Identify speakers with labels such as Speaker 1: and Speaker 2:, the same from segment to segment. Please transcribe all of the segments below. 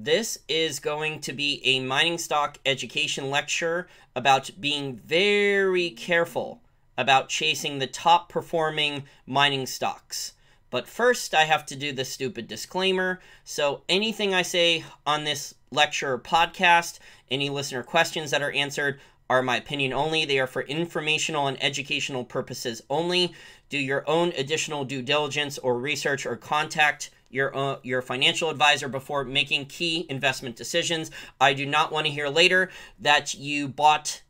Speaker 1: This is going to be a mining stock education lecture about being very careful about chasing the top performing mining stocks. But first, I have to do the stupid disclaimer. So, anything I say on this lecture or podcast, any listener questions that are answered, are my opinion only. They are for informational and educational purposes only. Do your own additional due diligence or research or contact your uh, your financial advisor before making key investment decisions. I do not want to hear later that you bought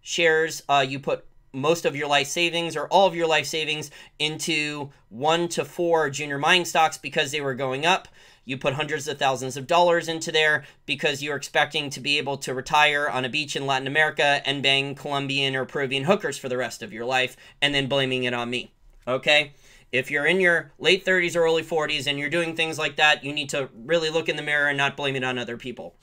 Speaker 1: shares, uh, you put most of your life savings or all of your life savings into one to four junior mining stocks because they were going up. You put hundreds of thousands of dollars into there because you're expecting to be able to retire on a beach in Latin America and bang Colombian or Peruvian hookers for the rest of your life and then blaming it on me. Okay? If you're in your late 30s or early 40s and you're doing things like that, you need to really look in the mirror and not blame it on other people.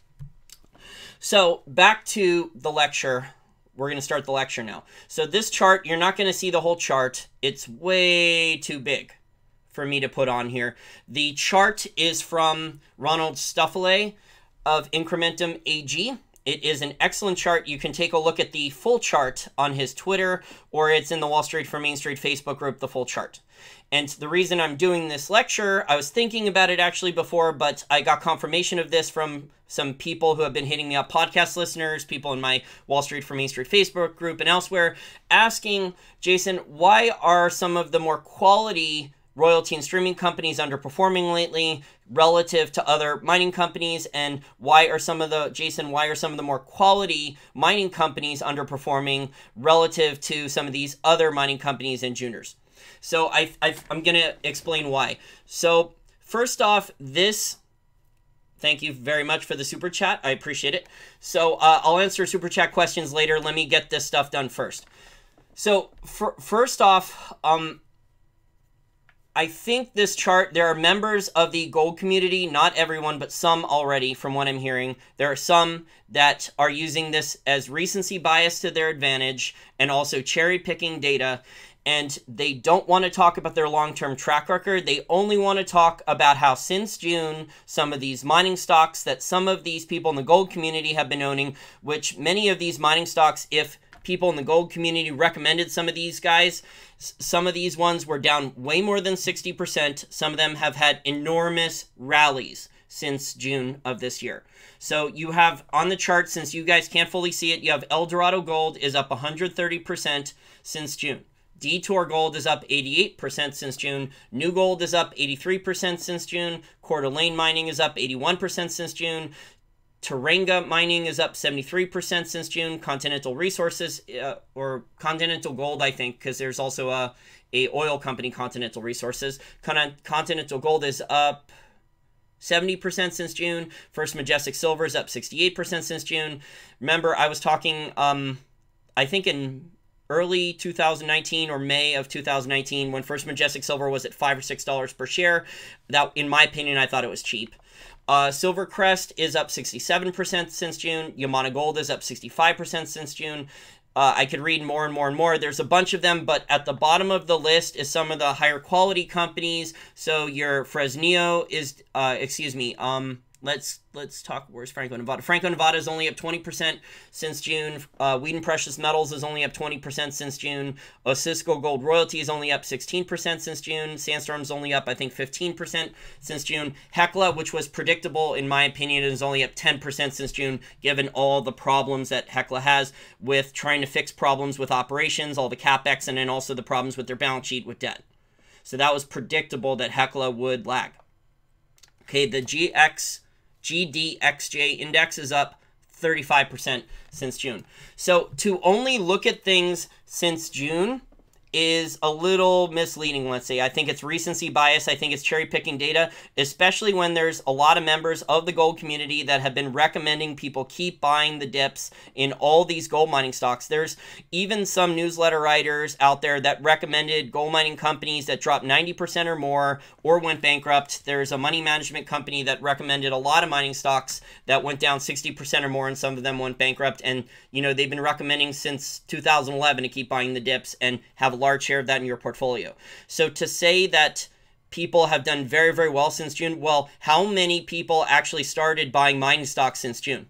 Speaker 1: So, back to the lecture we're going to start the lecture now. So this chart, you're not going to see the whole chart. It's way too big for me to put on here. The chart is from Ronald Stoeferle of Incrementum AG. It is an excellent chart. You can take a look at the full chart on his Twitter, or it's in the Wall Street for Main Street Facebook group, the full chart. And the reason I'm doing this lecture, I was thinking about it actually before, but I got confirmation of this from some people who have been hitting me up, podcast listeners, people in my Wall Street for Main Street Facebook group and elsewhere, asking, Jason, why are some of the more quality royalty and streaming companies underperforming lately relative to other mining companies? And why are some of the Jason why are some of the more quality mining companies underperforming relative to some of these other mining companies and juniors so I, I I'm gonna explain why so first off this Thank you very much for the super chat. I appreciate it. So uh, I'll answer super chat questions later. Let me get this stuff done first. So for, first off, um, I think this chart, there are members of the gold community, not everyone, but some already, from what I'm hearing. There are some that are using this as recency bias to their advantage and also cherry picking data. And they don't want to talk about their long term track record. They only want to talk about how, since June, some of these mining stocks that some of these people in the gold community have been owning, which many of these mining stocks, if people in the gold community recommended some of these guys. Some of these ones were down way more than 60%. Some of them have had enormous rallies since June of this year. So you have on the chart, since you guys can't fully see it, you have Eldorado Gold is up 130% since June. Detour Gold is up 88% since June. New Gold is up 83% since June. Coeur d'Alene Mining is up 81% since June. Teranga mining is up 73% since June. Continental Resources, uh, or Continental Gold, I think, because there's also a, a oil company, Continental Resources. Con- Continental Gold is up 70% since June. First Majestic Silver is up 68% since June. Remember, I was talking, um, I think in early 2019 or May of 2019 when First Majestic Silver was at 5 or $6 per share. That, in my opinion, I thought it was cheap. Uh, Silvercrest is up 67% since June. Yamana Gold is up 65% since June. Uh, I could read more and more and more. There's a bunch of them, but at the bottom of the list is some of the higher quality companies. So your Fresnillo is, uh, excuse me, um, let's let's talk. Where's Franco Nevada? Franco Nevada is only up 20% since June. Uh, Wheaton Precious Metals is only up 20% since June. Osisko Gold Royalty is only up 16% since June. Sandstorm's only up, I think, 15% since June. Hecla, which was predictable in my opinion, is only up 10% since June, given all the problems that Hecla has with trying to fix problems with operations, all the capex, and then also the problems with their balance sheet with debt. So that was predictable that Hecla would lag. Okay, the GX GDXJ index is up 35% since June. So to only look at things since June is a little misleading, let's say. I think it's recency bias. I think it's cherry picking data, especially when there's a lot of members of the gold community that have been recommending people keep buying the dips in all these gold mining stocks. There's even some newsletter writers out there that recommended gold mining companies that dropped 90% or more or went bankrupt. There's a money management company that recommended a lot of mining stocks that went down 60% or more, and some of them went bankrupt. And, you know, they've been recommending since 2011 to keep buying the dips and have large share of that in your portfolio. So to say that people have done very, very well since June. Well, how many people actually started buying mining stocks since June?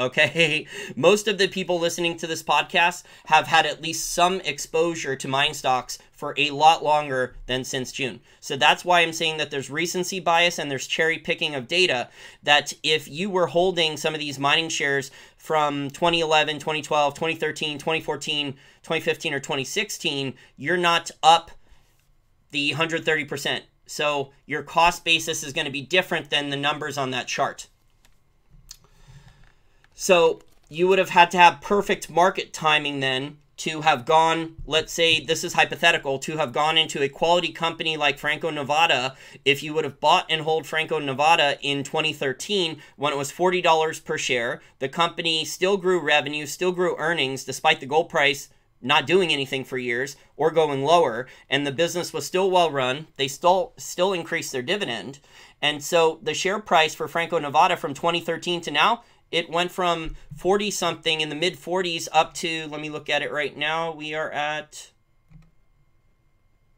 Speaker 1: Okay, most of the people listening to this podcast have had at least some exposure to mine stocks for a lot longer than since June. So that's why I'm saying that there's recency bias and there's cherry picking of data. That if you were holding some of these mining shares from 2011, 2012, 2013, 2014, 2015, or 2016, you're not up the 130%. So your cost basis is going to be different than the numbers on that chart. So you would have had to have perfect market timing then to have gone, let's say this is hypothetical, to have gone into a quality company like Franco Nevada. If you would have bought and hold Franco Nevada in 2013 when it was $40 per share, the company still grew revenue, still grew earnings despite the gold price not doing anything for years or going lower and the business was still well run they still still increased their dividend and so the share price for Franco Nevada from 2013 to now it went from 40 something in the mid 40s up to, let me look at it right now. We are at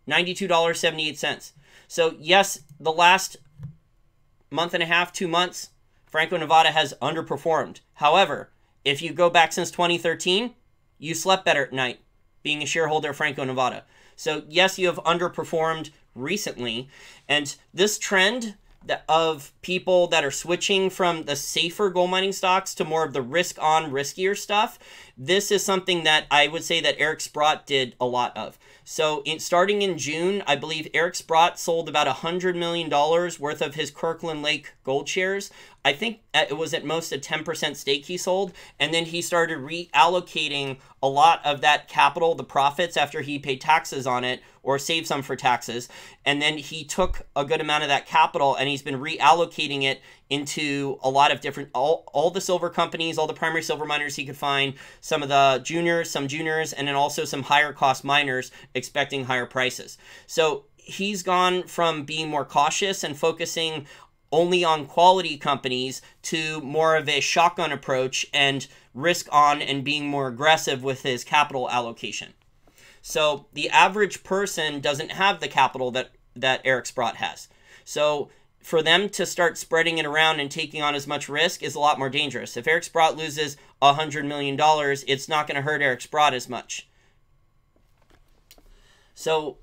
Speaker 1: $92.78. So, yes, the last month and a half, two months, Franco Nevada has underperformed. However, if you go back since 2013, you slept better at night being a shareholder of Franco Nevada. So, yes, you have underperformed recently. And this trend of people that are switching from the safer gold mining stocks to more of the risk on riskier stuff this is something that i would say that eric sprott did a lot of so in starting in june i believe eric sprott sold about a hundred million dollars worth of his kirkland lake gold shares i think uh, it was at most a 10% stake he sold and then he started reallocating a lot of that capital the profits after he paid taxes on it or saved some for taxes. And then he took a good amount of that capital and he's been reallocating it into a lot of different all, all the silver companies, all the primary silver miners he could find, some of the juniors, some juniors, and then also some higher cost miners expecting higher prices. So he's gone from being more cautious and focusing only on quality companies to more of a shotgun approach and risk on and being more aggressive with his capital allocation. So the average person doesn't have the capital that that Eric Sprott has. So for them to start spreading it around and taking on as much risk is a lot more dangerous. If Eric Sprott loses a $100 million, it's not going to hurt Eric Sprott as much. So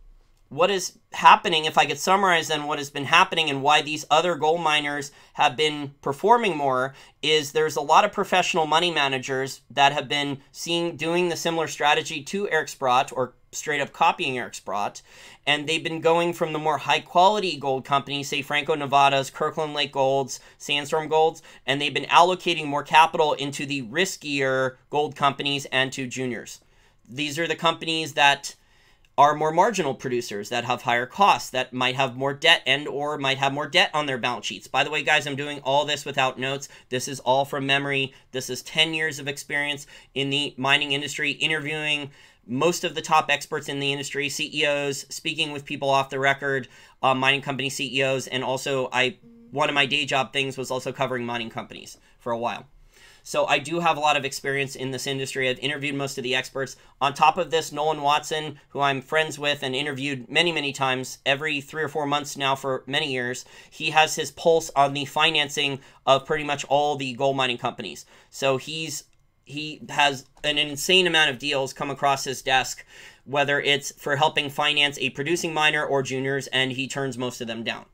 Speaker 1: what is happening, if I could summarize then what has been happening and why these other gold miners have been performing more, is there's a lot of professional money managers that have been seeing doing the similar strategy to Eric Sprott or straight up copying Eric Sprott. And they've been going from the more high quality gold companies, say Franco Nevada's, Kirkland Lake Golds, Sandstorm Golds, and they've been allocating more capital into the riskier gold companies and to juniors. These are the companies that are more marginal producers that have higher costs that might have more debt and or might have more debt on their balance sheets by the way guys i'm doing all this without notes this is all from memory this is 10 years of experience in the mining industry interviewing most of the top experts in the industry ceos speaking with people off the record uh, mining company ceos and also i one of my day job things was also covering mining companies for a while so I do have a lot of experience in this industry. I've interviewed most of the experts. On top of this, Nolan Watson, who I'm friends with and interviewed many, many times, every three or four months now for many years, he has his pulse on the financing of pretty much all the gold mining companies. So he's he has an insane amount of deals come across his desk, whether it's for helping finance a producing miner or juniors, and he turns most of them down.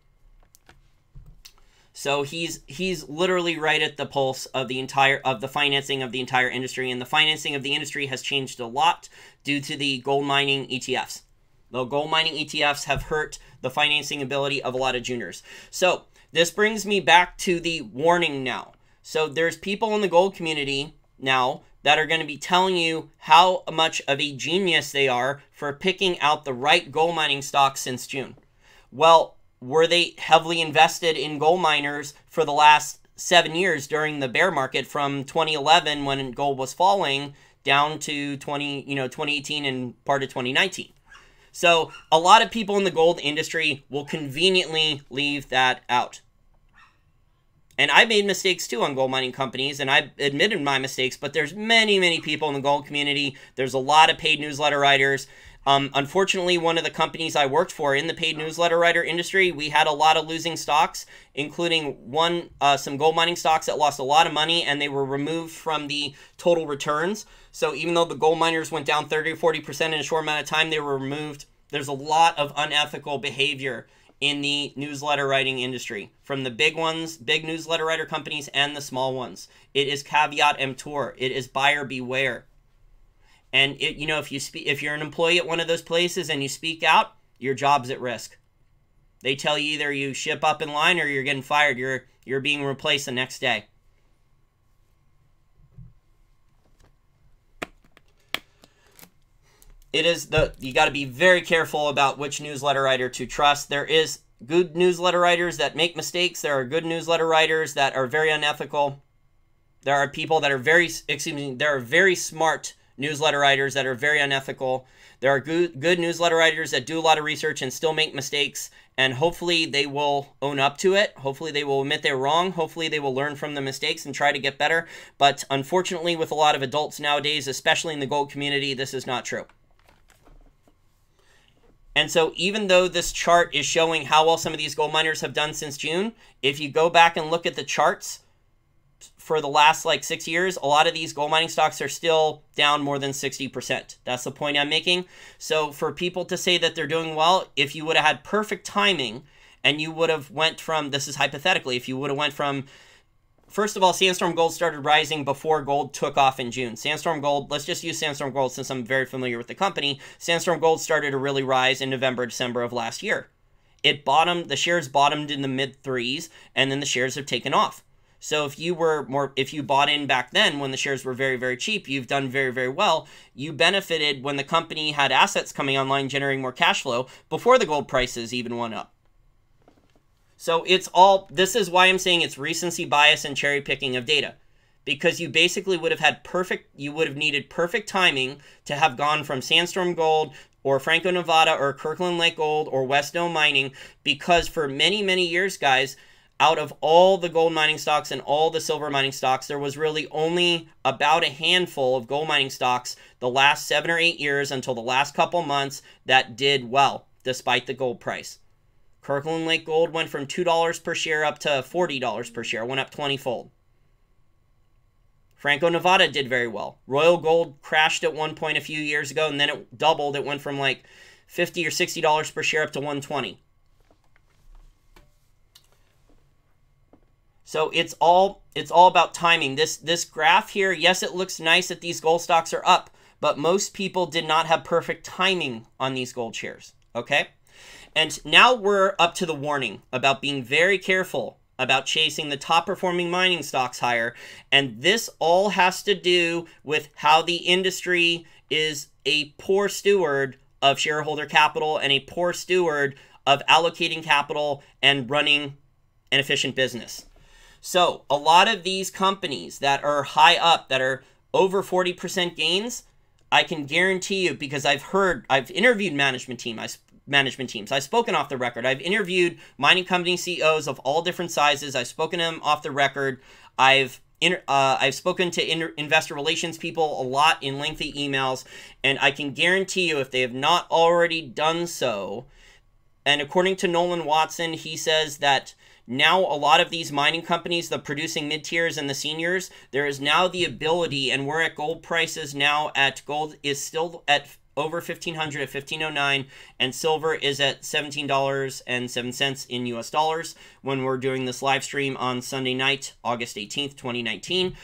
Speaker 1: So he's he's literally right at the pulse of the entire of the financing of the entire industry, and the financing of the industry has changed a lot due to the gold mining ETFs. The gold mining ETFs have hurt the financing ability of a lot of juniors. So this brings me back to the warning now. So there's people in the gold community now that are going to be telling you how much of a genius they are for picking out the right gold mining stocks since June. Well, were they heavily invested in gold miners for the last seven years during the bear market from 2011 when gold was falling down to 20 you know 2018 and part of 2019 so a lot of people in the gold industry will conveniently leave that out and I made mistakes too on gold mining companies, and I admitted my mistakes. But there's many, many people in the gold community. There's a lot of paid newsletter writers Um, unfortunately, one of the companies I worked for in the paid newsletter writer industry, we had a lot of losing stocks, including one uh, some gold mining stocks that lost a lot of money and they were removed from the total returns. So even though the gold miners went down 30 or 40% in a short amount of time, they were removed. There's a lot of unethical behavior in the newsletter writing industry from the big ones, big newsletter writer companies, and the small ones. It is caveat emptor. It is buyer beware. And it, you know, if you speak, if you're an employee at one of those places and you speak out, your job's at risk. They tell you either you ship up in line or you're getting fired. You're you're being replaced the next day. It is the you got to be very careful about which newsletter writer to trust. There is good newsletter writers that make mistakes. There are good newsletter writers that are very unethical. There are people that are very excuse me, there are very smart newsletter writers that are very unethical. There are good, good newsletter writers that do a lot of research and still make mistakes, and hopefully they will own up to it. Hopefully they will admit they're wrong. Hopefully they will learn from the mistakes and try to get better. But unfortunately, with a lot of adults nowadays, especially in the gold community, this is not true. And so even though this chart is showing how well some of these gold miners have done since June, if you go back and look at the charts, for the last like six years, a lot of these gold mining stocks are still down more than 60%. That's the point I'm making. So for people to say that they're doing well, if you would have had perfect timing and you would have went from, this is hypothetically, if you would have went from, first of all, Sandstorm Gold started rising before gold took off in June. Sandstorm Gold, let's just use Sandstorm Gold since I'm very familiar with the company. Sandstorm Gold started to really rise in November, December of last year. It bottomed, the shares bottomed in the mid threes, and then the shares have taken off. So if you were more, if you bought in back then when the shares were very, very cheap, you've done very, very well. You benefited when the company had assets coming online generating more cash flow before the gold prices even went up. So it's all, this is why I'm saying it's recency bias and cherry picking of data. Because you basically would have had perfect, you would have needed perfect timing to have gone from Sandstorm Gold or Franco Nevada or Kirkland Lake Gold or Wesdome Mining. Because for many, many years, guys, out of all the gold mining stocks and all the silver mining stocks, there was really only about a handful of gold mining stocks the last seven or eight years until the last couple months that did well despite the gold price. Kirkland Lake Gold went from $2 per share up to $40 per share, went up 20 fold. Franco Nevada did very well. Royal Gold crashed at one point a few years ago and then it doubled. It went from like 50 or $60 per share up to 120. So it's all it's all about timing. This this graph here, yes, it looks nice that these gold stocks are up, but most people did not have perfect timing on these gold shares. Okay? And now we're up to the warning about being very careful about chasing the top performing mining stocks higher. And this all has to do with how the industry is a poor steward of shareholder capital and a poor steward of allocating capital and running an efficient business. So a lot of these companies that are high up, that are over 40% gains, I can guarantee you because I've heard, I've interviewed management team, I, management teams. I've spoken off the record. I've interviewed mining company CEOs of all different sizes. I've spoken to them off the record. I've uh, I've spoken to investor relations people a lot in lengthy emails, and I can guarantee you if they have not already done so, and according to Nolan Watson, he says that now a lot of these mining companies, the producing mid-tiers and the seniors, there is now the ability, and we're at gold prices now at gold is still at over 1500 at 1509 and silver is at $17.07 in US dollars when we're doing this live stream on Sunday night, August 18th, 2019.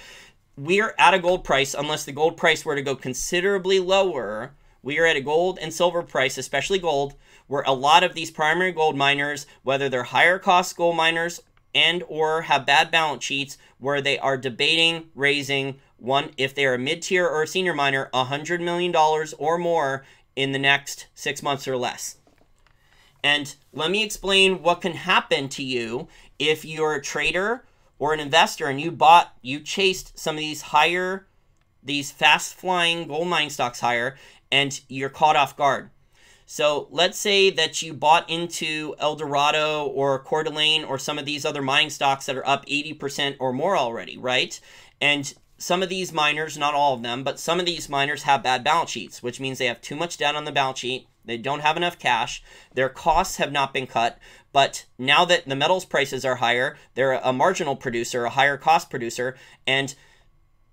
Speaker 1: We're at a gold price unless the gold price were to go considerably lower. We are at a gold and silver price, especially gold, where a lot of these primary gold miners, whether they're higher cost gold miners and or have bad balance sheets, where they are debating raising one if they're a mid-tier or a senior miner, $100 million or more in the next six months or less. And let me explain what can happen to you if you're a trader or an investor and you bought, you chased some of these higher, these fast flying gold mining stocks higher, and you're caught off guard. So let's say that you bought into Eldorado or Coeur d'Alene or some of these other mining stocks that are up 80% or more already, right? And some of these miners, not all of them, but some of these miners have bad balance sheets, which means they have too much debt on the balance sheet. They don't have enough cash. Their costs have not been cut. But now that the metals prices are higher, they're a marginal producer, a higher cost producer, and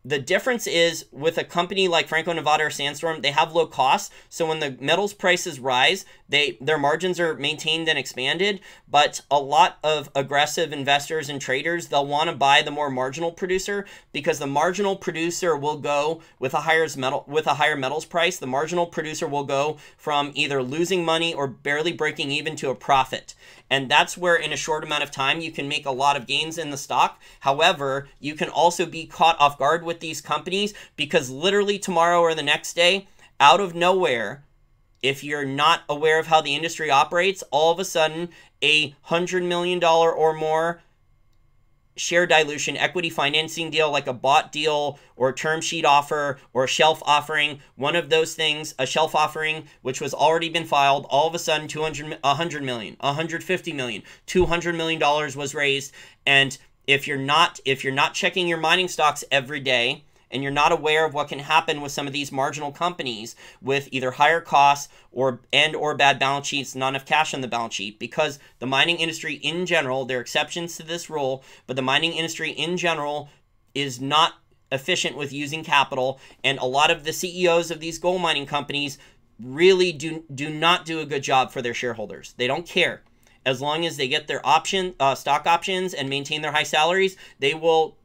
Speaker 1: the difference is with a company like Franco Nevada or Sandstorm, they have low costs. So when the metals prices rise, they their margins are maintained and expanded. But a lot of aggressive investors and traders, they'll want to buy the more marginal producer because the marginal producer will go with a higher metal with a higher metals price. The marginal producer will go from either losing money or barely breaking even to a profit. And that's where in a short amount of time you can make a lot of gains in the stock. However, you can also be caught off guard with these companies because literally tomorrow or the next day, out of nowhere, if you're not aware of how the industry operates, all of a sudden a hundred million dollar or more share dilution equity financing deal like a bought deal or term sheet offer or shelf offering. One of those things a shelf offering which was already been filed all of a sudden 200 100 million 150 million 200 million dollars was raised. And if you're not if you're not checking your mining stocks every day and you're not aware of what can happen with some of these marginal companies with either higher costs or and or bad balance sheets, not enough cash on the balance sheet, because the mining industry in general, there are exceptions to this rule, but the mining industry in general is not efficient with using capital, and a lot of the CEOs of these gold mining companies really do do not do a good job for their shareholders. They don't care. As long as they get their option uh, stock options and maintain their high salaries, they will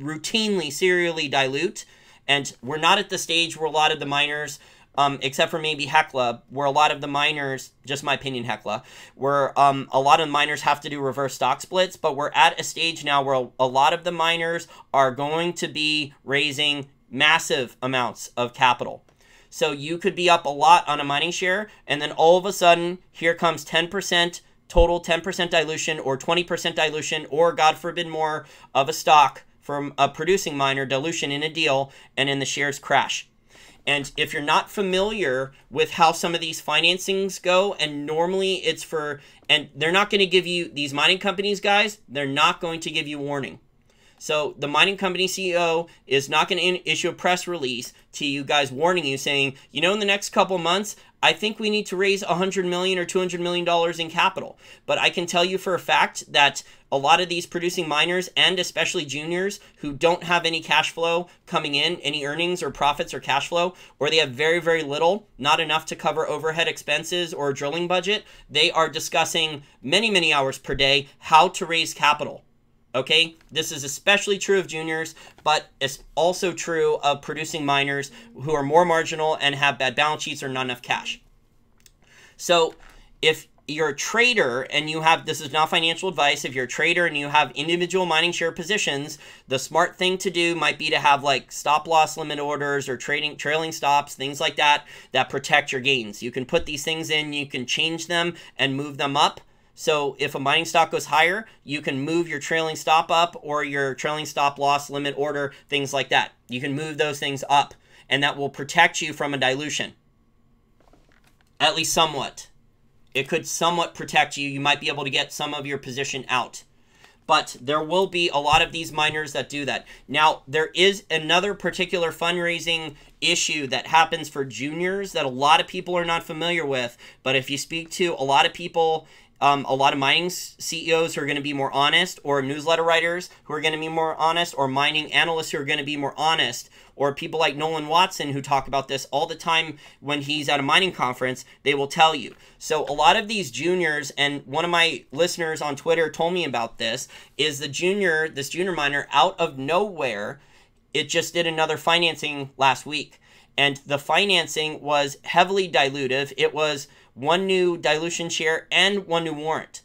Speaker 1: routinely serially dilute. And we're not at the stage where a lot of the miners, um, except for maybe Hecla, where a lot of the miners, just my opinion, Hecla, where um, a lot of miners have to do reverse stock splits. But we're at a stage now where a lot of the miners are going to be raising massive amounts of capital. So you could be up a lot on a mining share, and then all of a sudden, here comes 10% total 10% dilution or 20% dilution or god forbid more of a stock from a producing miner dilution in a deal and then the shares crash. And if you're not familiar with how some of these financings go, and normally it's for, and they're not going to give you, these mining companies, guys, they're not going to give you warning. So the mining company CEO is not going to issue a press release to you guys warning you saying, you know, in the next couple months, I think we need to raise 100 million or 200 million dollars in capital. But I can tell you for a fact that a lot of these producing miners and especially juniors who don't have any cash flow coming in, any earnings or profits or cash flow, or they have very, very little, not enough to cover overhead expenses or drilling budget, they are discussing many, many hours per day how to raise capital. Okay, this is especially true of juniors, but it's also true of producing miners who are more marginal and have bad balance sheets or not enough cash. So, if you're a trader and you have this is not financial advice if you're a trader and you have individual mining share positions the smart thing to do might be to have like stop loss limit orders or trading trailing stops things like that that protect your gains you can put these things in you can change them and move them up so if a mining stock goes higher, you can move your trailing stop up or your trailing stop loss limit order, things like that. You can move those things up and that will protect you from a dilution. At least somewhat. It could somewhat protect you. You might be able to get some of your position out. But there will be a lot of these miners that do that. Now, there is another particular fundraising issue that happens for juniors that a lot of people are not familiar with. But if you speak to a lot of people um, a lot of mining CEOs who are going to be more honest, or newsletter writers who are going to be more honest, or mining analysts who are going to be more honest, or people like Nolan Watson who talk about this all the time when he's at a mining conference, they will tell you. So, a lot of these juniors, and one of my listeners on Twitter told me about this, is the junior, this junior miner out of nowhere, it just did another financing last week. And the financing was heavily dilutive. It was one new dilution share, and one new warrant.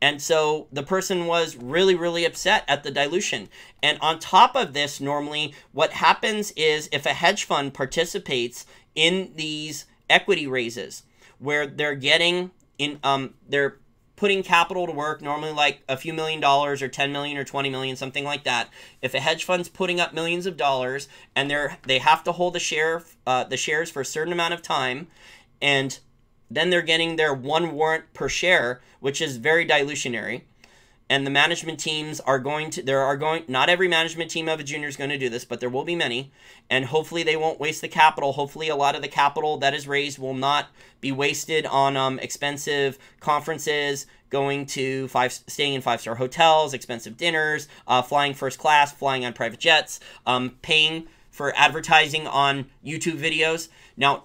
Speaker 1: And so the person was really, really upset at the dilution. And on top of this, normally what happens is if a hedge fund participates in these equity raises, where they're getting in, um, they're putting capital to work, normally like a few million dollars or 10 million or 20 million, something like that. If a hedge fund's putting up millions of dollars and they're they have to hold the share uh, the shares for a certain amount of time, and then they're getting their one warrant per share, which is very dilutionary. and the management teams are going to there are going not every management team of a junior is going to do this but there will be many. And hopefully they won't waste the capital. Hopefully a lot of the capital that is raised will not be wasted on um, expensive conferences going to five staying in five star hotels expensive dinners uh, flying first class flying on private jets um, paying for advertising on youtube videos. Now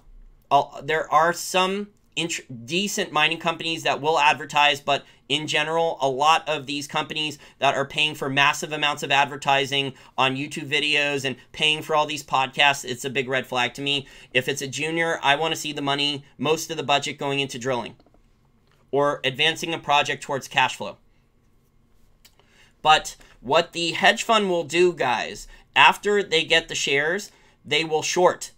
Speaker 1: uh, there are some int- decent mining companies that will advertise, but in general, a lot of these companies that are paying for massive amounts of advertising on YouTube videos and paying for all these podcasts, it's a big red flag to me. If it's a junior, I want to see the money, most of the budget going into drilling or advancing a project towards cash flow. But what the hedge fund will do, guys, after they get the shares, they will short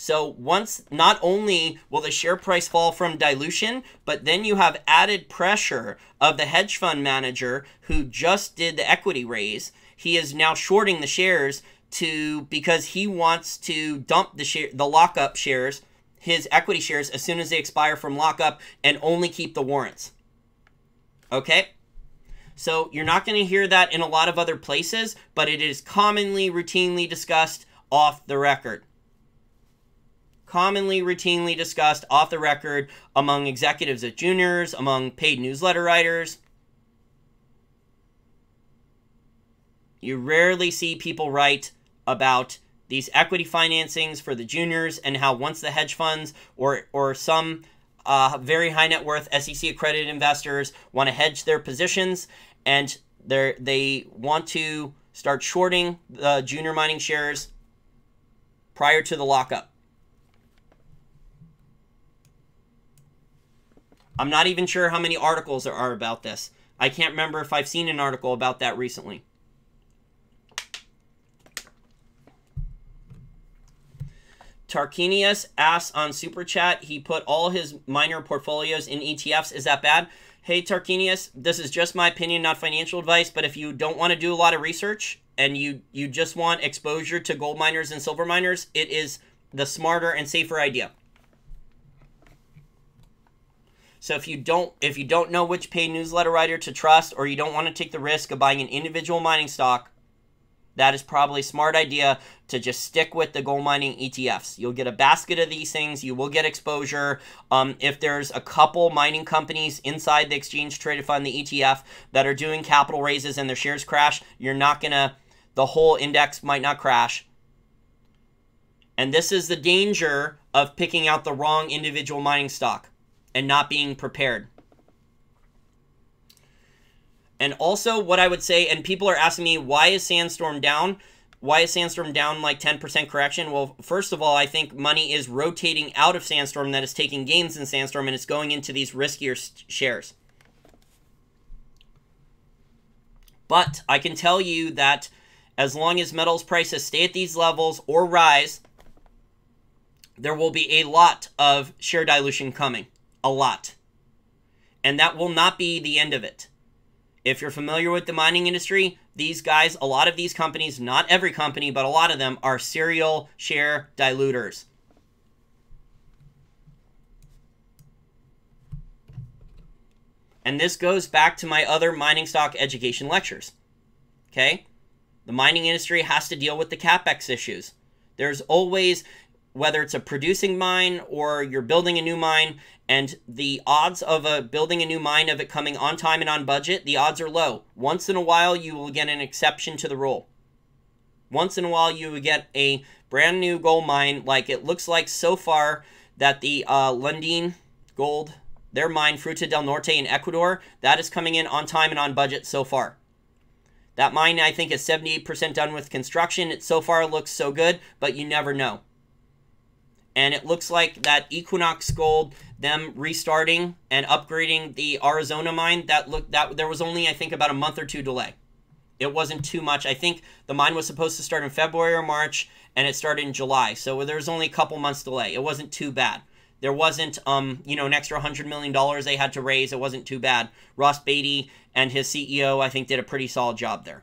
Speaker 1: so once not only will the share price fall from dilution, but then you have added pressure of the hedge fund manager who just did the equity raise. He is now shorting the shares to because he wants to dump the share the lockup shares, his equity shares as soon as they expire from lockup and only keep the warrants. Okay? So you're not going to hear that in a lot of other places, but it is commonly routinely discussed off the record commonly routinely discussed off the record among executives at juniors, among paid newsletter writers. You rarely see people write about these equity financings for the juniors and how once the hedge funds or or some uh, very high net worth SEC accredited investors want to hedge their positions and they they want to start shorting the junior mining shares prior to the lockup. I'm not even sure how many articles there are about this. I can't remember if I've seen an article about that recently. Tarquinius asks on Super Chat, he put all his miner portfolios in ETFs. Is that bad? Hey, Tarquinius, this is just my opinion, not financial advice, but if you don't want to do a lot of research and you, you just want exposure to gold miners and silver miners, it is the smarter and safer idea. So if you don't if you don't know which paid newsletter writer to trust or you don't want to take the risk of buying an individual mining stock, that is probably a smart idea to just stick with the gold mining ETFs. You'll get a basket of these things. You will get exposure. Um, if there's a couple mining companies inside the exchange traded fund, the ETF, that are doing capital raises and their shares crash, you're not gonna. The whole index might not crash. And this is the danger of picking out the wrong individual mining stock and not being prepared. And also, what I would say, and people are asking me, why is Sandstorm down? Why is Sandstorm down like 10% correction? Well, first of all, I think money is rotating out of Sandstorm that is taking gains in Sandstorm and it's going into these riskier shares. But I can tell you that as long as metals prices stay at these levels or rise, there will be a lot of share dilution coming a lot. And that will not be the end of it. If you're familiar with the mining industry, these guys, a lot of these companies, not every company, but a lot of them are serial share diluters. And this goes back to my other mining stock education lectures. Okay? The mining industry has to deal with the capex issues. There's always, whether it's a producing mine or you're building a new mine, and the odds of a building a new mine of it coming on time and on budget, the odds are low. Once in a while, you will get an exception to the rule. Once in a while, you will get a brand new gold mine, like it looks like so far that the uh, Lundin Gold, their mine, Fruta del Norte in Ecuador, that is coming in on time and on budget so far. That mine, I think, is 78% done with construction. It so far looks so good, but you never know and it looks like that Equinox Gold, them restarting and upgrading the Aurizona mine, that looked that there was only I think about a month or two delay. It wasn't too much. I think the mine was supposed to start in February or March, and it started in July. So there was only a couple months delay. It wasn't too bad. There wasn't, um, you know, an extra hundred million dollars they had to raise. It wasn't too bad. Ross Beaty and his CEO, I think, did a pretty solid job there.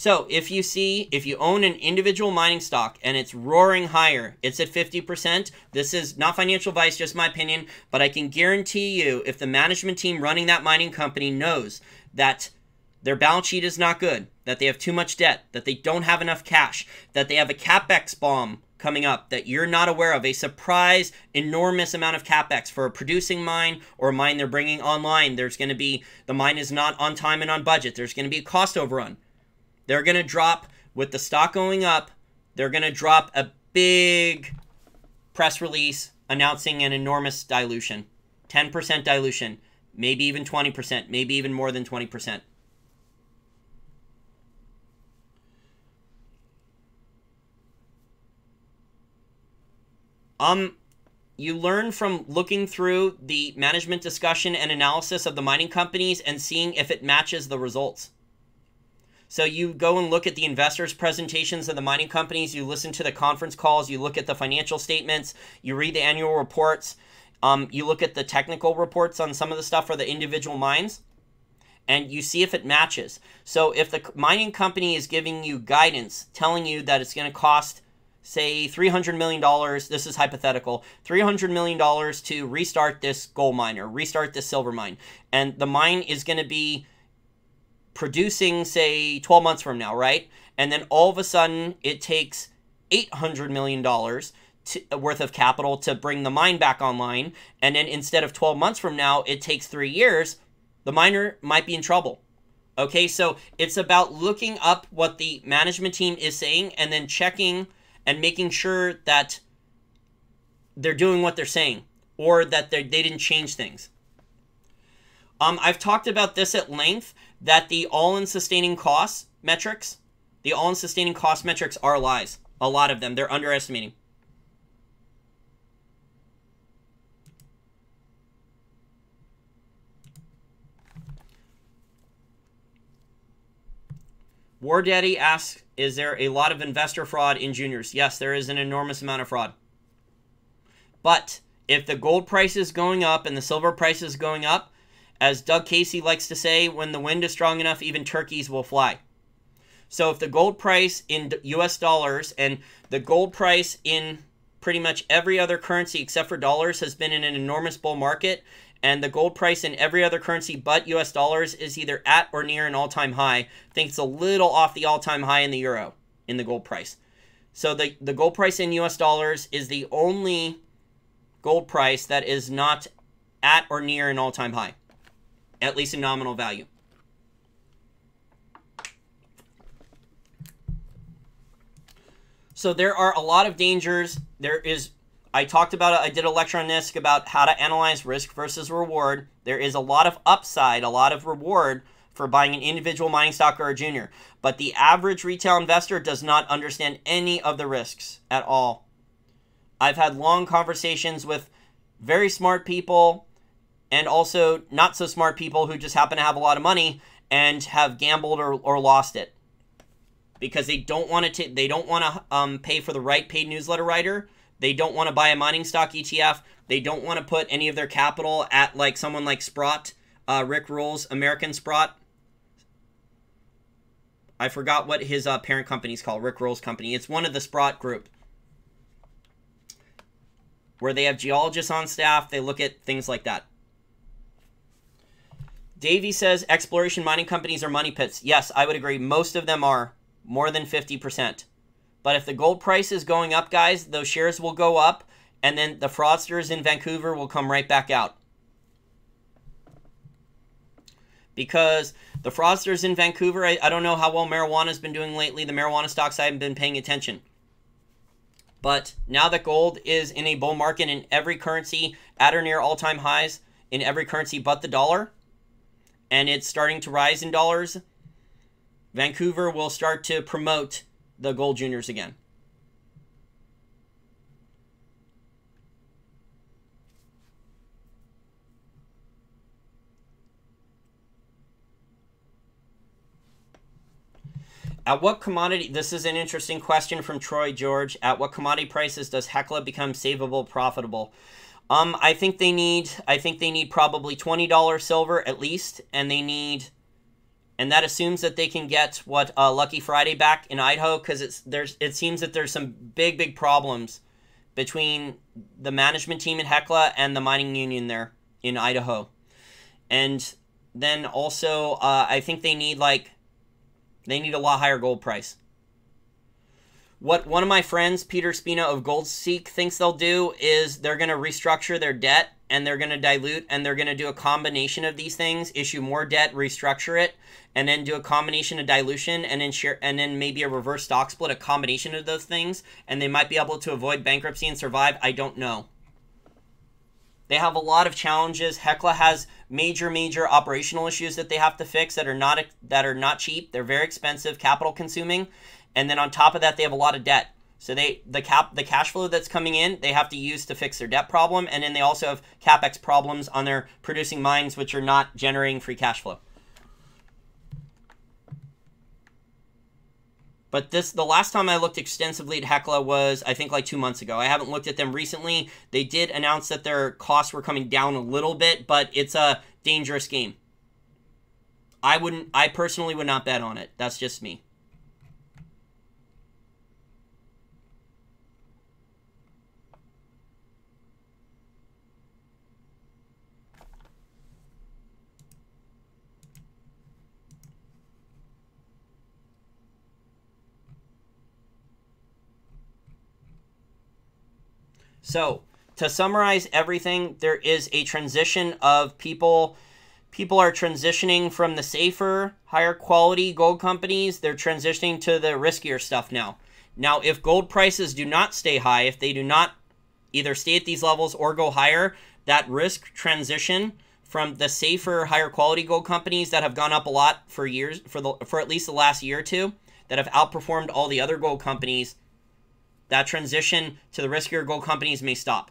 Speaker 1: So if you see, if you own an individual mining stock and it's roaring higher, it's at 50%. This is not financial advice, just my opinion, but I can guarantee you if the management team running that mining company knows that their balance sheet is not good, that they have too much debt, that they don't have enough cash, that they have a capex bomb coming up that you're not aware of, a surprise enormous amount of capex for a producing mine or a mine they're bringing online. There's going to be the mine is not on time and on budget. There's going to be a cost overrun. They're going to drop with the stock going up. They're going to drop a big press release announcing an enormous dilution, 10% dilution, maybe even 20%, maybe even more than 20%. Um, you learn from looking through the management discussion and analysis of the mining companies and seeing if it matches the results. So you go and look at the investors' presentations of the mining companies, you listen to the conference calls, you look at the financial statements, you read the annual reports, um, you look at the technical reports on some of the stuff for the individual mines, and you see if it matches. So if the mining company is giving you guidance, telling you that it's going to cost say $300 million, this is hypothetical, $300 million to restart this gold mine or restart this silver mine. And the mine is going to be producing, say, 12 months from now, right? And then all of a sudden it takes $800 million to, worth of capital to bring the mine back online. And then instead of 12 months from now, it takes three years, the miner might be in trouble. Okay, so it's about looking up what the management team is saying and then checking and making sure that they're doing what they're saying or that they they didn't change things. Um, I've talked about this at length that the all-in sustaining costs metrics, the all-in sustaining cost metrics are lies. A lot of them. They're underestimating. War Daddy asks, is there a lot of investor fraud in juniors? Yes, there is an enormous amount of fraud. But if the gold price is going up and the silver price is going up, as Doug Casey likes to say, when the wind is strong enough, even turkeys will fly. So if the gold price in US dollars and the gold price in pretty much every other currency except for dollars has been in an enormous bull market, and the gold price in every other currency but US dollars is either at or near an all-time high. I think it's a little off the all-time high in the euro in the gold price. So the, the gold price in US dollars is the only gold price that is not at or near an all-time high, at least in nominal value. So there are a lot of dangers. There is I talked about it. I did a lecture on this about how to analyze risk versus reward. There is a lot of upside, a lot of reward for buying an individual mining stock or a junior. But the average retail investor does not understand any of the risks at all. I've had long conversations with very smart people and also not so smart people who just happen to have a lot of money and have gambled or, or lost it because they don't want to they don't want to um, pay for the right paid newsletter writer they don't want to buy a mining stock ETF. They don't want to put any of their capital at like someone like Sprott, uh, Rick Rule's American Sprott. I forgot what his uh, parent company is called, Rick Rule's company. It's one of the Sprott group. Where they have geologists on staff, they look at things like that. Davey says exploration mining companies are money pits. Yes, I would agree. Most of them are more than 50%. But if the gold price is going up, guys, those shares will go up, and then the fraudsters in Vancouver will come right back out. Because the fraudsters in Vancouver, I, I don't know how well marijuana's been doing lately. The marijuana stocks, I haven't been paying attention. But now that gold is in a bull market in every currency at or near all-time highs in every currency but the dollar, and it's starting to rise in dollars, Vancouver will start to promote the Gold Juniors again. At what commodity, this is an interesting question from Troy George. At what commodity prices does Hecla become savable profitable? Um, I think they need, I think they need probably $20 silver at least, and they need and that assumes that they can get what uh, Lucky Friday back in Idaho because it's there's it seems that there's some big big problems between the management team in Hecla and the mining union there in Idaho, and then also uh, I think they need like they need a lot higher gold price. What one of my friends, Peter Spina of GoldSeek, thinks they'll do is they're going to restructure their debt and they're going to dilute and they're going to do a combination of these things, issue more debt, restructure it, and then do a combination of dilution and then share and then maybe a reverse stock split, a combination of those things, and they might be able to avoid bankruptcy and survive. I don't know. They have a lot of challenges. Hecla has major, major operational issues that they have to fix that are not that are not cheap. They're very expensive, capital consuming, and then on top of that, they have a lot of debt. So they the cap the cash flow that's coming in, they have to use to fix their debt problem, and then they also have capex problems on their producing mines, which are not generating free cash flow. But this the last time I looked extensively at Hecla was I think like two months ago. I haven't looked at them recently. They did announce that their costs were coming down a little bit, but it's a dangerous game. I wouldn't I personally would not bet on it. That's just me. So, to summarize everything, there is a transition of people people are transitioning from the safer, higher quality gold companies, they're transitioning to the riskier stuff now. Now, if gold prices do not stay high, if they do not either stay at these levels or go higher, that risk transition from the safer, higher quality gold companies that have gone up a lot for years, for the for at least the last year or two, that have outperformed all the other gold companies that transition to the riskier gold companies may stop.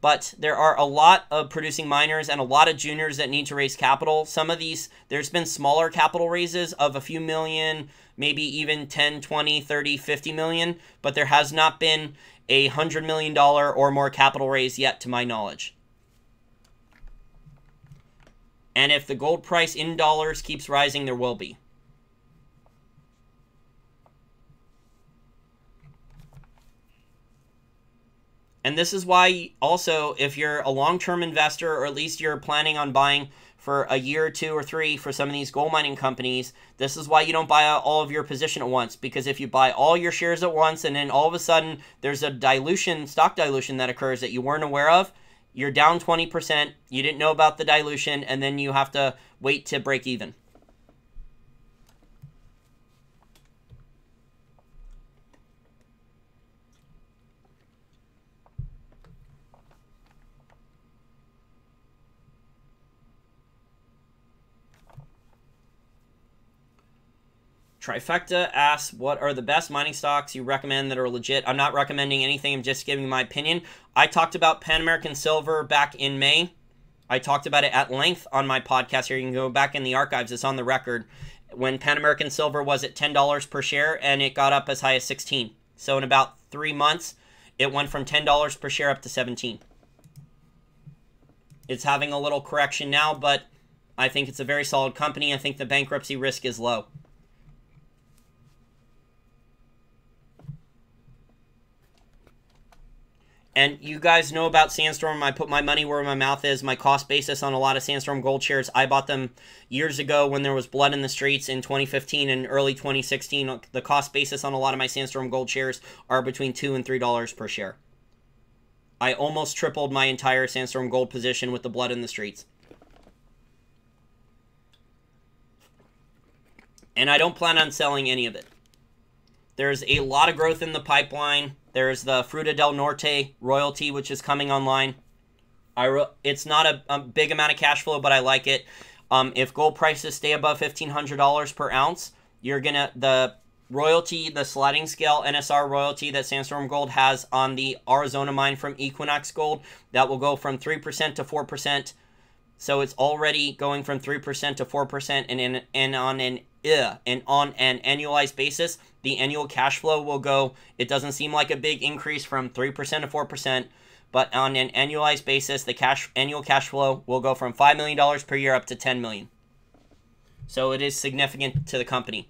Speaker 1: But there are a lot of producing miners and a lot of juniors that need to raise capital. Some of these, there's been smaller capital raises of a few million, maybe even 10, 20, 30, 50 million, but there has not been a $100 million or more capital raise yet, to my knowledge. And if the gold price in dollars keeps rising, there will be. And this is why also if you're a long-term investor or at least you're planning on buying for a year or two or three for some of these gold mining companies, this is why you don't buy all of your position at once because if you buy all your shares at once and then all of a sudden there's a dilution, stock dilution that occurs that you weren't aware of, you're down 20%, you didn't know about the dilution, and then you have to wait to break even. Trifecta asks, what are the best mining stocks you recommend that are legit? I'm not recommending anything, I'm just giving my opinion. I talked about Pan American Silver back in May. I talked about it at length on my podcast here. You can go back in the archives, it's on the record. When Pan American Silver was at $10 per share and it got up as high as 16. So in about three months, it went from $10 per share up to 17. It's having a little correction now, but I think it's a very solid company. I think the bankruptcy risk is low. And you guys know about Sandstorm. I put my money where my mouth is. My cost basis on a lot of Sandstorm gold shares. I bought them years ago when there was blood in the streets in 2015 and early 2016. The cost basis on a lot of my Sandstorm gold shares are between two and three dollars per share. I almost tripled my entire Sandstorm gold position with the blood in the streets. And I don't plan on selling any of it. There's a lot of growth in the pipeline. There's the Fruta del Norte royalty, which is coming online. I it's not a, a big amount of cash flow, but I like it. Um, if gold prices stay above fifteen hundred dollars per ounce, you're gonna the royalty, the sliding scale NSR royalty that Sandstorm Gold has on the Aurizona mine from Equinox Gold, that will go from three percent to four percent. So it's already going from three percent to four percent, and in, and on an yeah, and on an annualized basis, the annual cash flow will go. It doesn't seem like a big increase from three percent to four percent, but on an annualized basis, the cash annual cash flow will go from five million dollars per year up to 10 million. So it is significant to the company.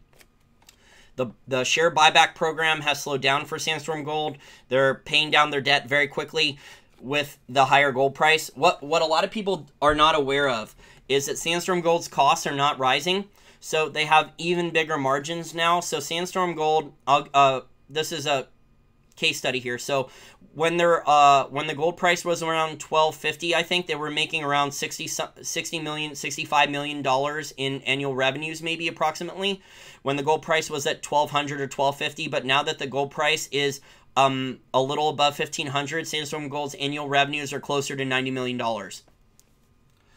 Speaker 1: The, the share buyback program has slowed down for Sandstorm Gold. They're paying down their debt very quickly with the higher gold price. What what a lot of people are not aware of is that Sandstorm Gold's costs are not rising, so they have even bigger margins now. So Sandstorm Gold, uh, this is a case study here. So when they're uh, when the gold price was around 1250 i think they were making around 60 60 million 65 million dollars in annual revenues maybe approximately when the gold price was at 1200 or 1250 but now that the gold price is um, a little above 1500 sandstorm gold's annual revenues are closer to 90 million dollars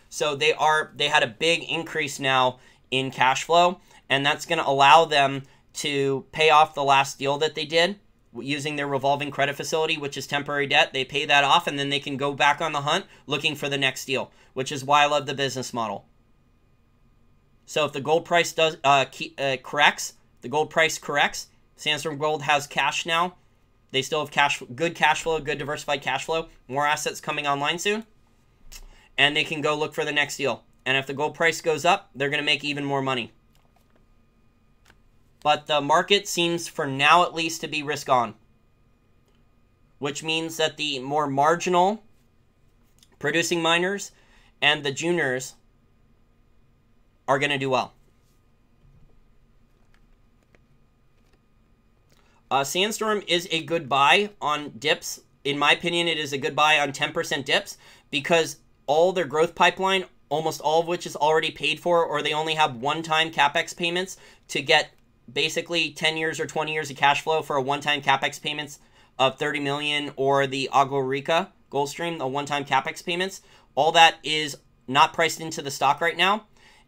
Speaker 1: so they are they had a big increase now in cash flow and that's going to allow them to pay off the last deal that they did using their revolving credit facility, which is temporary debt. They pay that off and then they can go back on the hunt looking for the next deal, which is why I love the business model. So if the gold price does uh, uh, corrects, the gold price corrects. Sandstorm Gold has cash now. They still have cash, good cash flow, good diversified cash flow. More assets coming online soon, and they can go look for the next deal. And if the gold price goes up, they're going to make even more money. But the market seems, for now at least, to be risk on. Which means that the more marginal producing miners and the juniors are going to do well. Uh, Sandstorm is a good buy on dips. In my opinion, it is a good buy on 10% dips because all their growth pipeline, almost all of which is already paid for, or they only have one time capex payments to get basically 10 years or 20 years of cash flow for a one-time capex payments of 30 million or the Agua Rica gold stream, the one-time capex payments. All that is not priced into the stock right now.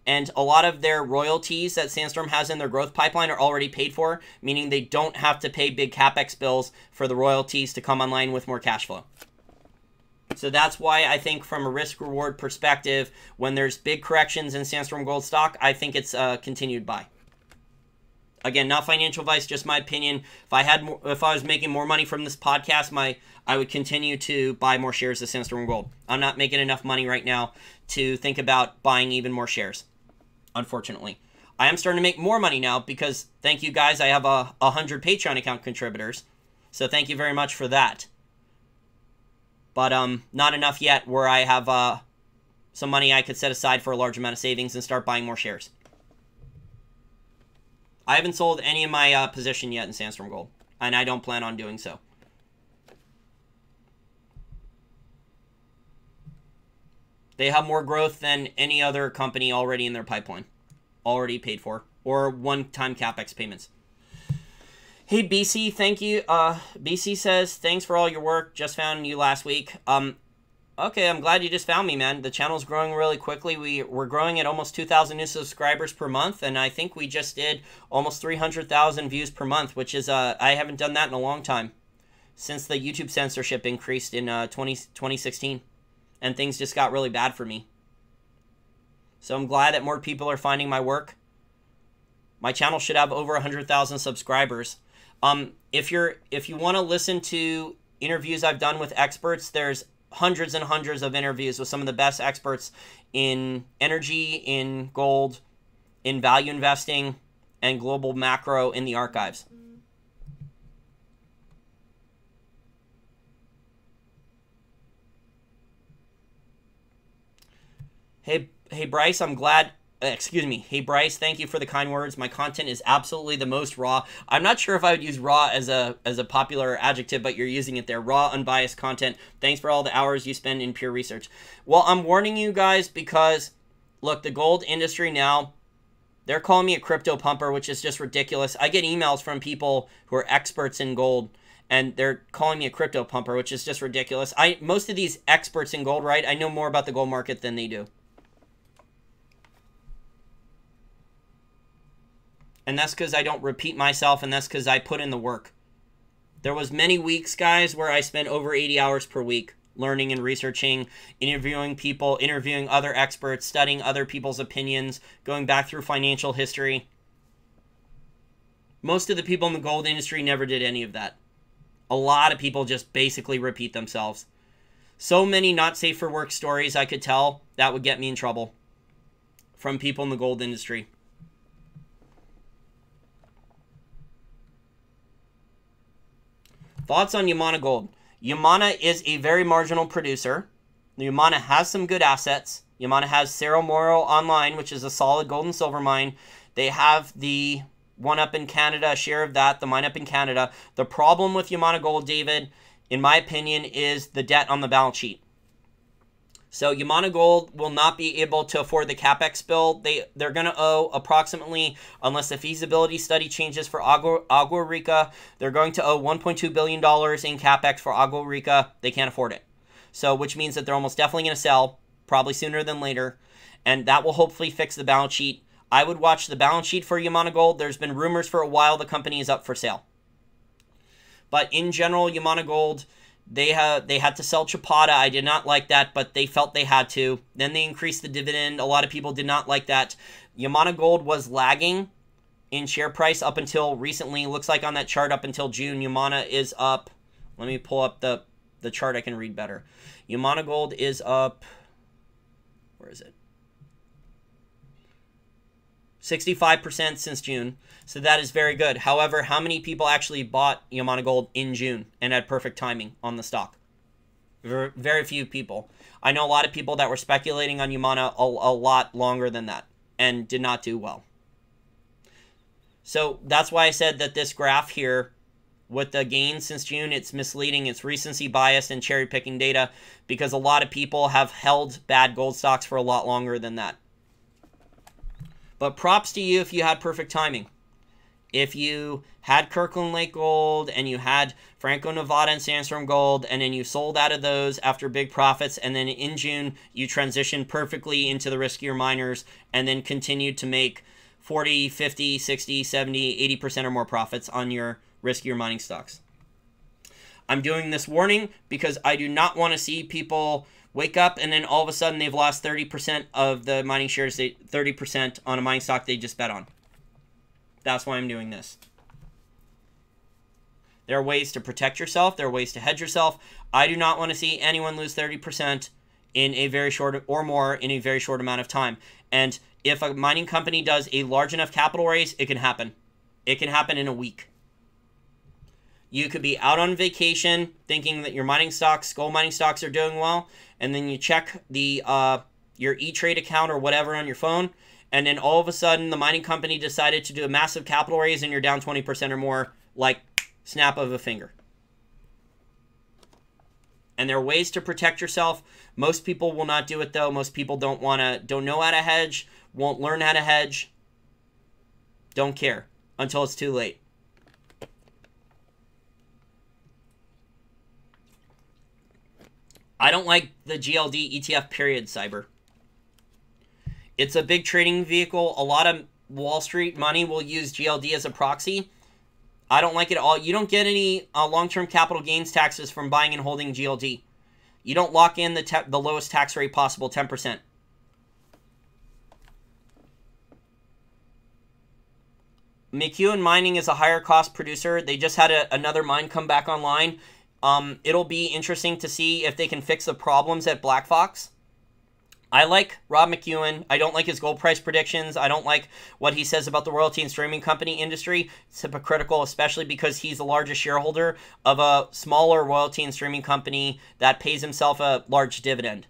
Speaker 1: And a lot of their royalties that Sandstorm has in their growth pipeline are already paid for, meaning they don't have to pay big capex bills for the royalties to come online with more cash flow. So that's why I think, from a risk reward perspective, when there's big corrections in Sandstorm Gold stock, I think it's a continued buy. Again, not financial advice, just my opinion. If I had, more, if I was making more money from this podcast, my I would continue to buy more shares of Sandstorm Gold. I'm not making enough money right now to think about buying even more shares. Unfortunately, I am starting to make more money now because thank you guys. I have a, a hundred Patreon account contributors, so thank you very much for that. But um, not enough yet where I have uh, some money I could set aside for a large amount of savings and start buying more shares. I haven't sold any of my uh, position yet in Sandstorm Gold, and I don't plan on doing so. They have more growth than any other company already in their pipeline, already paid for, or one-time capex payments. Hey BC, thank you. Uh, BC says thanks for all your work. Just found you last week. Um, Okay, I'm glad you just found me, man. The channel's growing really quickly. We, we're growing at almost 2,000 new subscribers per month, and I think we just did almost 300,000 views per month, which is, uh, I haven't done that in a long time. Since the YouTube censorship increased in uh, 20, 2016, and things just got really bad for me. So I'm glad that more people are finding my work. My channel should have over 100,000 subscribers. Um, if you're if you want to listen to interviews I've done with experts, there's hundreds and hundreds of interviews with some of the best experts in energy, in gold, in value investing, and global macro in the archives. Hey, hey Bryce, I'm glad Uh, excuse me. Hey Bryce, thank you for the kind words. My content is absolutely the most raw. I'm not sure if I would use raw as a as a popular adjective, but you're using it there. Raw, unbiased content. Thanks for all the hours you spend in pure research. Well, I'm warning you guys because look, the gold industry now they're calling me a crypto pumper, which is just ridiculous. I get emails from people who are experts in gold and they're calling me a crypto pumper, which is just ridiculous. I most of these experts in gold, right? I know more about the gold market than they do. And that's because I don't repeat myself, and that's because I put in the work. There was many weeks, guys, where I spent over 80 hours per week learning and researching, interviewing people, interviewing other experts, studying other people's opinions, going back through financial history. Most of the people in the gold industry never did any of that. A lot of people just basically repeat themselves. So many not safe for work stories I could tell that would get me in trouble from people in the gold industry. Thoughts on Yamana Gold? Yamana is a very marginal producer. Yamana has some good assets. Yamana has Cerro Moro online, which is a solid gold and silver mine. They have the one up in Canada, share of that, the mine up in Canada. The problem with Yamana Gold, David, in my opinion, is the debt on the balance sheet. So Yamana Gold will not be able to afford the capex bill. They they're going to owe approximately, unless the feasibility study changes for Agua, Agua Rica, they're going to owe 1.2 billion dollars in capex for Agua Rica. They can't afford it. So which means that they're almost definitely going to sell, probably sooner than later, and that will hopefully fix the balance sheet. I would watch the balance sheet for Yamana Gold. There's been rumors for a while the company is up for sale. But in general, Yamana Gold, they had they had to sell Chapada. I did not like that, but they felt they had to. Then they increased the dividend. A lot of people did not like that. Yamana Gold was lagging in share price up until recently. Looks like on that chart up until June, Yamana is up. Let me pull up the the chart I can read better. Yamana Gold is up. Where is it? 65% since June. So that is very good. However, how many people actually bought Yamana Gold in June and had perfect timing on the stock? Very few people. I know a lot of people that were speculating on Yamana a, a lot longer than that and did not do well. So that's why I said that this graph here with the gains since June, it's misleading, it's recency bias and cherry picking data because a lot of people have held bad gold stocks for a lot longer than that. But props to you if you had perfect timing. If you had Kirkland Lake Gold and you had Franco Nevada and Sandstorm Gold, and then you sold out of those after big profits, and then in June you transitioned perfectly into the riskier miners and then continued to make 40, 50, 60, 70, 80% or more profits on your riskier mining stocks. I'm doing this warning because I do not want to see people wake up and then all of a sudden they've lost 30% of the mining shares, they, 30% on a mining stock they just bet on. That's why I'm doing this. There are ways to protect yourself. There are ways to hedge yourself. I do not want to see anyone lose 30% in a very short or more in a very short amount of time. And if a mining company does a large enough capital raise, it can happen. It can happen in a week. You could be out on vacation thinking that your mining stocks, gold mining stocks are doing well, and then you check the uh, your E-Trade account or whatever on your phone, and then all of a sudden the mining company decided to do a massive capital raise and you're down 20% or more, like snap of a finger. And there are ways to protect yourself. Most people will not do it though. Most people don't want to, don't know how to hedge, won't learn how to hedge, don't care until it's too late. I don't like the GLD ETF period, Cyber. It's a big trading vehicle. A lot of Wall Street money will use GLD as a proxy. I don't like it at all. You don't get any uh, long-term capital gains taxes from buying and holding GLD. You don't lock in the, the lowest tax rate possible, 10%. McEwen Mining is a higher cost producer. They just had a, another mine come back online. Um, it'll be interesting to see if they can fix the problems at Black Fox. I like Rob McEwen. I don't like his gold price predictions. I don't like what he says about the royalty and streaming company industry. It's hypocritical, especially because he's the largest shareholder of a smaller royalty and streaming company that pays himself a large dividend.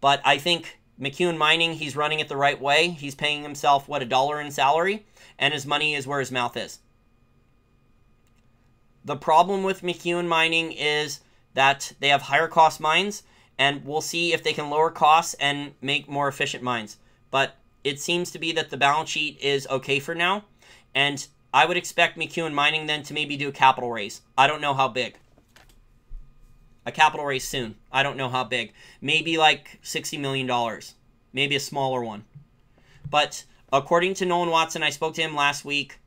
Speaker 1: But I think McEwen Mining, he's running it the right way. He's paying himself, what, a dollar in salary? And his money is where his mouth is. The problem with McEwen Mining is that they have higher cost mines, and we'll see if they can lower costs and make more efficient mines. But it seems to be that the balance sheet is okay for now, and I would expect McEwen Mining then to maybe do a capital raise. I don't know how big. A capital raise soon. I don't know how big. Maybe like $60 million. Maybe a smaller one. But according to Nolan Watson, I spoke to him last week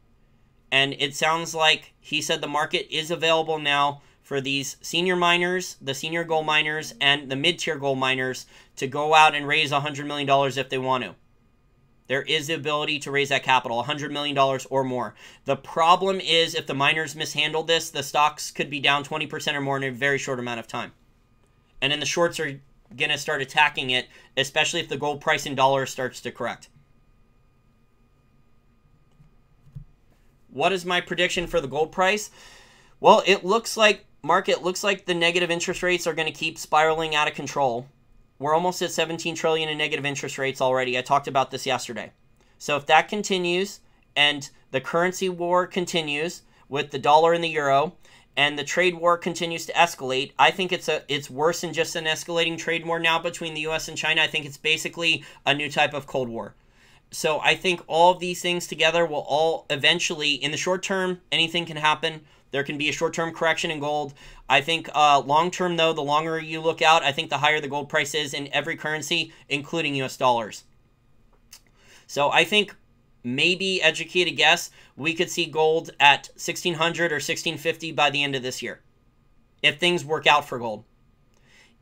Speaker 1: and it sounds like he said the market is available now for these senior miners, the senior gold miners, and the mid tier gold miners to go out and raise $100 million if they want to. There is the ability to raise that capital, $100 million or more. The problem is if the miners mishandle this, the stocks could be down 20% or more in a very short amount of time. And then the shorts are going to start attacking it, especially if the gold price in dollars starts to correct. What is my prediction for the gold price? Well, it looks like market looks like the negative interest rates are going to keep spiraling out of control. We're almost at 17 trillion in negative interest rates already. I talked about this yesterday. So if that continues and the currency war continues with the dollar and the euro and the trade war continues to escalate, I think it's a it's worse than just an escalating trade war now between the US and China. I think it's basically a new type of cold war. So I think all of these things together will all eventually in the short term anything can happen there can be a short term correction in gold. I think uh, long term, though, the longer you look out, I think the higher the gold price is in every currency, including US dollars. So I think maybe educated guess, we could see gold at 1600 or 1650 by the end of this year if things work out for gold.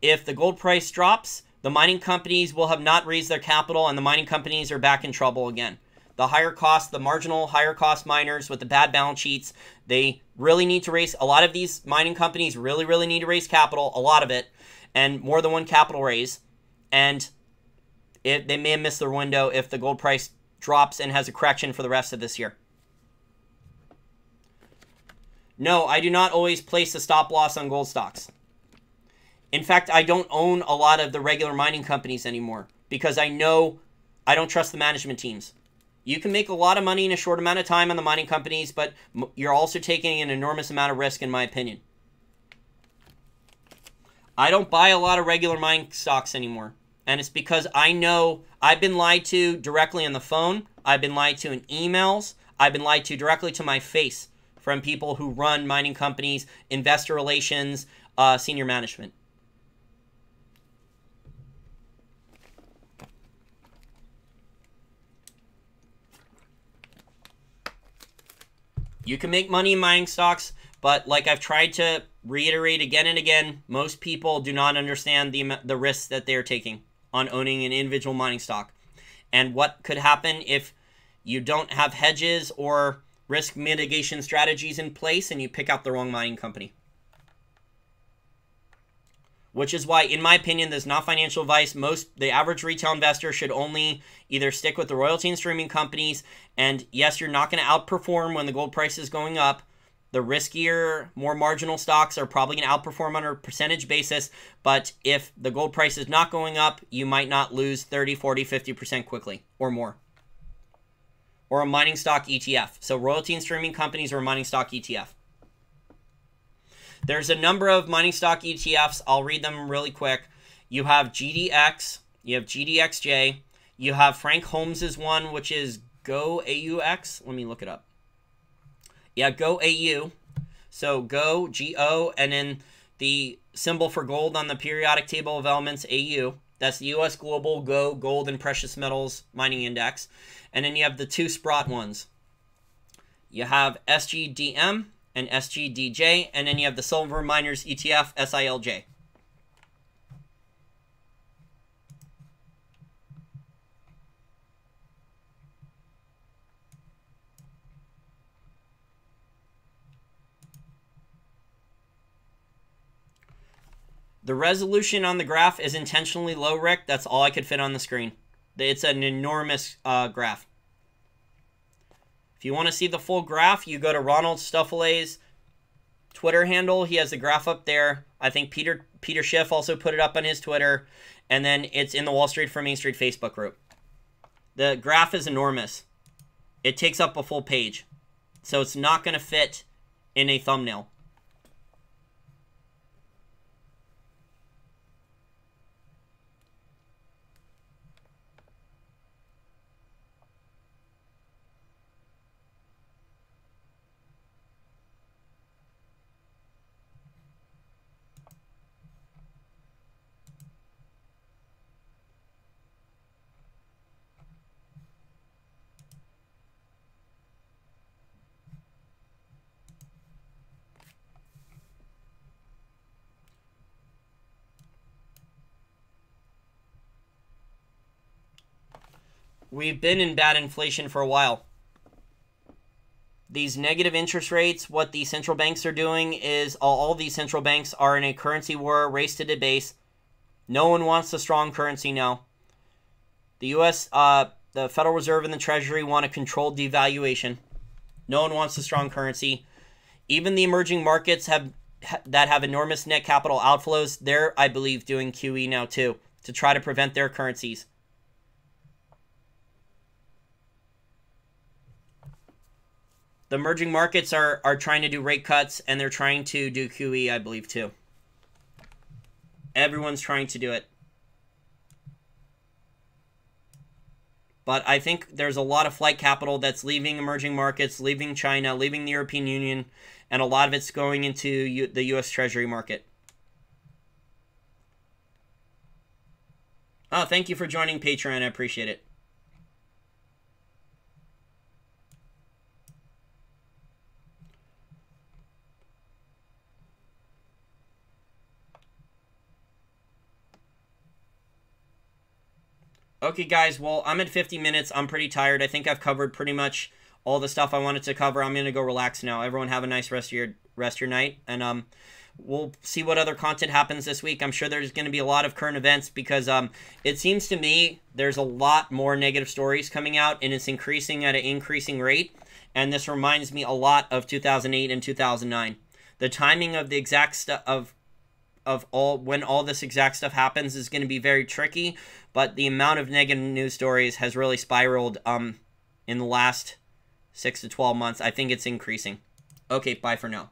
Speaker 1: If the gold price drops, the mining companies will have not raised their capital and the mining companies are back in trouble again the higher cost, the marginal higher cost miners with the bad balance sheets, they really need to raise, a lot of these mining companies really, really need to raise capital, a lot of it, and more than one capital raise. And it, they may have missed their window if the gold price drops and has a correction for the rest of this year. No, I do not always place a stop loss on gold stocks. In fact, I don't own a lot of the regular mining companies anymore because I know I don't trust the management teams. You can make a lot of money in a short amount of time on the mining companies, but you're also taking an enormous amount of risk, in my opinion. I don't buy a lot of regular mining stocks anymore. And it's because I know I've been lied to directly on the phone. I've been lied to in emails. I've been lied to directly to my face from people who run mining companies, investor relations, uh, senior management. You can make money in mining stocks, but like I've tried to reiterate again and again, most people do not understand the the risks that they are taking on owning an individual mining stock. And what could happen if you don't have hedges or risk mitigation strategies in place and you pick out the wrong mining company which is why, in my opinion, this is not financial advice. Most the average retail investor should only either stick with the royalty and streaming companies. And yes, you're not going to outperform when the gold price is going up. The riskier, more marginal stocks are probably going to outperform on a percentage basis. But if the gold price is not going up, you might not lose 30, 40, 50% quickly or more. Or a mining stock ETF. So royalty and streaming companies or a mining stock ETF. There's a number of mining stock ETFs. I'll read them really quick. You have GDX, you have GDXJ, you have Frank Holmes's one, which is Go AUX. Let me look it up. Yeah, Go AU. So Go, G O, and then the symbol for gold on the periodic table of elements, AU. That's the US Global Go Gold and Precious Metals Mining Index. And then you have the two Sprott ones. You have SGDM and SGDJ, and then you have the Silver Miners ETF, SILJ. The resolution on the graph is intentionally low, Rick. That's all I could fit on the screen. It's an enormous uh, graph. If you want to see the full graph, you go to Ronald Stoeferle's Twitter handle. He has the graph up there. I think Peter Peter Schiff also put it up on his Twitter, and then it's in the Wall Street for Main Street Facebook group. The graph is enormous. It takes up a full page, so it's not going to fit in a thumbnail. We've been in bad inflation for a while. These negative interest rates, what the central banks are doing is all, all these central banks are in a currency war, race to debase. No one wants a strong currency now. The U.S., uh, the Federal Reserve and the Treasury want a controlled devaluation. No one wants a strong currency. Even the emerging markets have that have enormous net capital outflows. They're, I believe, doing QE now too to try to prevent their currencies. The emerging markets are, are trying to do rate cuts and they're trying to do QE, I believe, too. Everyone's trying to do it. But I think there's a lot of flight capital that's leaving emerging markets, leaving China, leaving the European Union, and a lot of it's going into U the U.S. Treasury market. Oh, thank you for joining Patreon. I appreciate it. Okay, guys, well, I'm at 50 minutes. I'm pretty tired. I think I've covered pretty much all the stuff I wanted to cover. I'm going to go relax now. Everyone have a nice rest of your rest of your night and um we'll see what other content happens this week. I'm sure there's going to be a lot of current events because um it seems to me there's a lot more negative stories coming out and it's increasing at an increasing rate and this reminds me a lot of 2008 and 2009. The timing of the exact stuff of of all when all this exact stuff happens is going to be very tricky but the amount of negative news stories has really spiraled um in the last 6 to 12 months. I think it's increasing. Okay bye for now